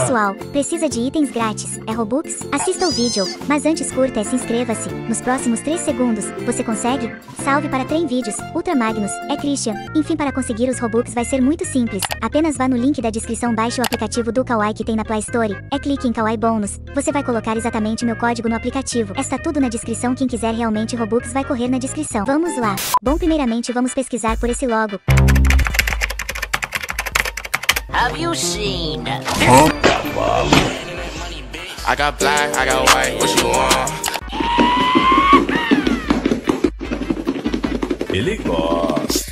pessoal, precisa de itens grátis, é Robux? Assista o vídeo, mas antes curta e se inscreva-se. Nos próximos 3 segundos, você consegue? Salve para Trem Vídeos, Ultra Magnus, é Christian. Enfim para conseguir os Robux vai ser muito simples, apenas vá no link da descrição baixe o aplicativo do Kawaii que tem na Play Store, é clique em Kawaii Bônus, você vai colocar exatamente meu código no aplicativo. Está tudo na descrição quem quiser realmente Robux vai correr na descrição. Vamos lá. Bom primeiramente vamos pesquisar por esse logo. Have you seen? I got black, I got white, what you want? Ele gosta.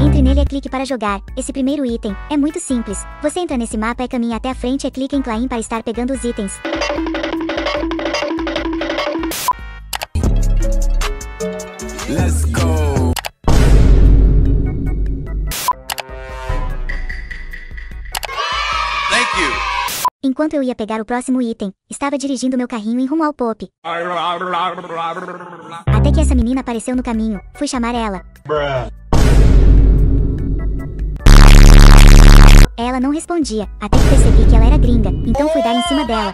Entre nele e clique para jogar. Esse primeiro item é muito simples. Você entra nesse mapa e caminha até a frente e clica em Claim para estar pegando os itens. Let's go. Enquanto eu ia pegar o próximo item, estava dirigindo meu carrinho em rumo ao pop. Até que essa menina apareceu no caminho, fui chamar ela. Ela não respondia, até que percebi que ela era gringa, então fui dar em cima dela.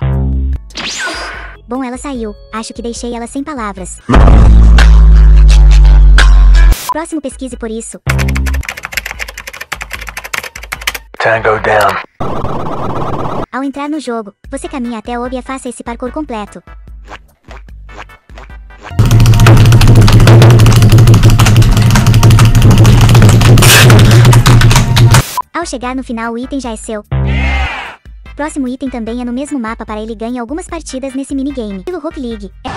Bom, ela saiu, acho que deixei ela sem palavras. Próximo pesquise por isso. Tango down. Ao entrar no jogo, você caminha até o Obi e faça esse parkour completo. Ao chegar no final o item já é seu. Próximo item também é no mesmo mapa para ele ganha algumas partidas nesse minigame. Pelo Rock League. É...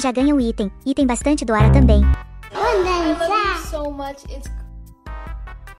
Já ganha o item. Item bastante do Ara também.